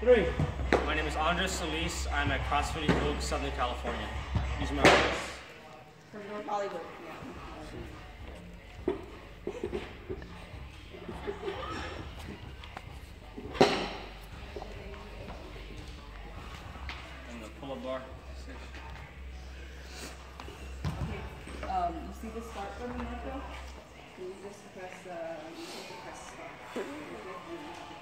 Three. My name is Andres Solis. I'm at CrossFit Evoke, Southern California. Use my words. From North Hollywood, yeah. And the pull-up bar. Okay, um, you see the start button, Marco? Can you just press, uh, you have to press start.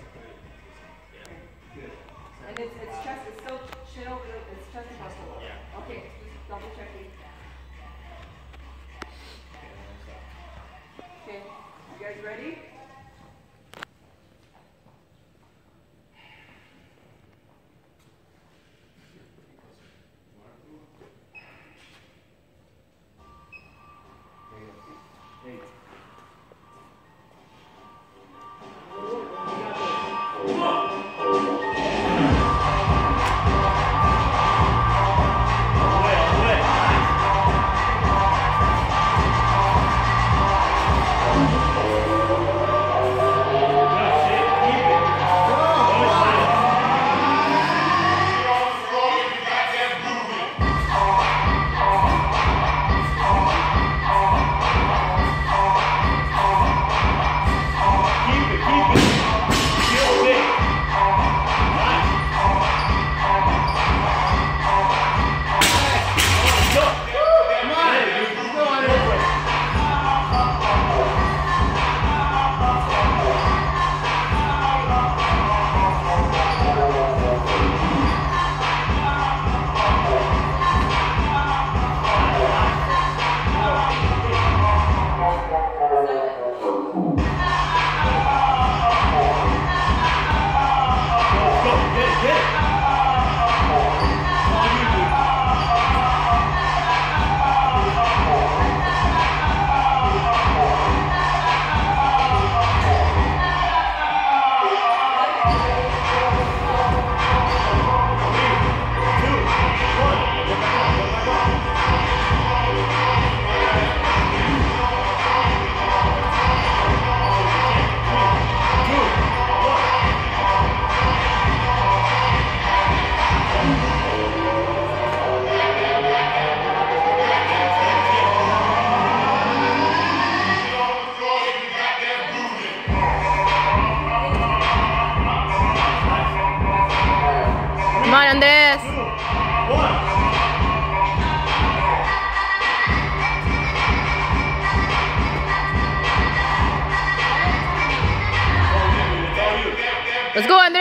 of clarity. Yeah. And it's, it's chest, it's still chin over the, it's chest and muscle. Yeah. Okay, just double checking. Okay, you guys ready? Let's go, Andres. Up.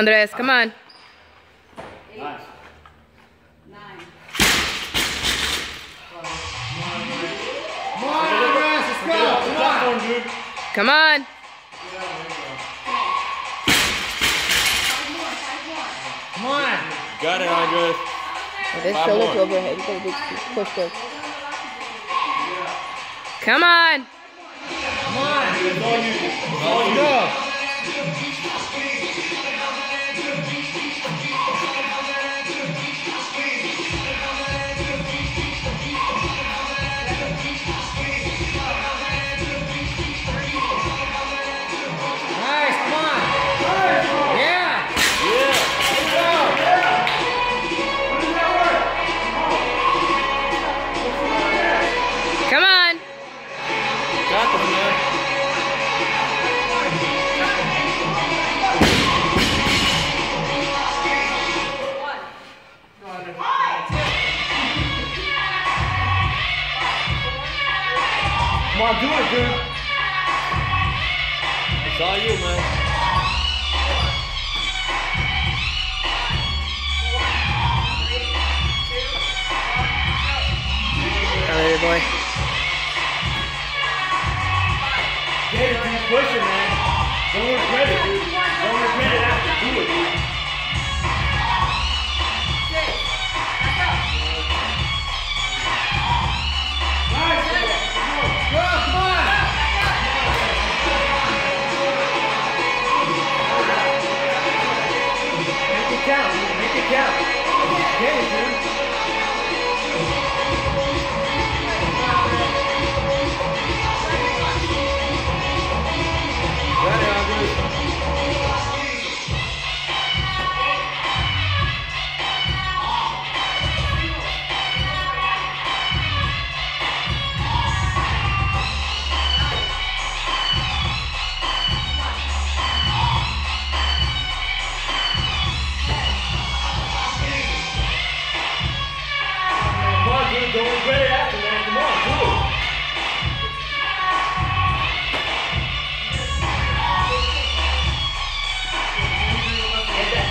Andres. Come on. Nice. Nine. Come on, Andres, let's go. Come on. Come on. Five more, five more. Come on. Got it, Andres. This Five shoulder overhead. You gotta do push those. Come on. Come on. It's all you. It's all you.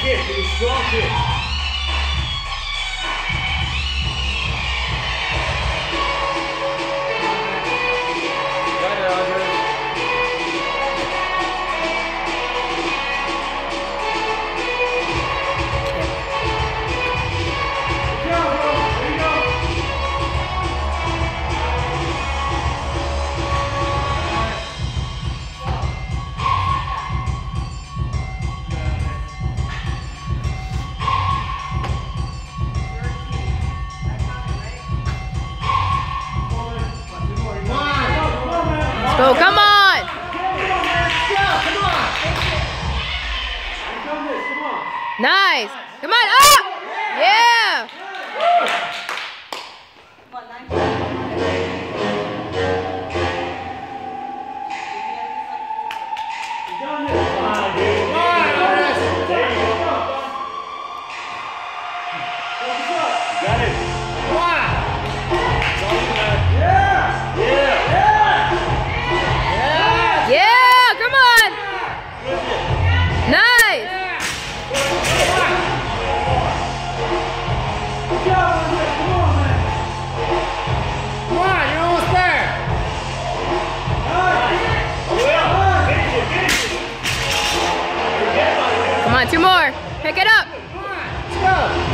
Kick. It go. Come on. Nice. Come on. Come on. Two more. Pick it up. Let's go.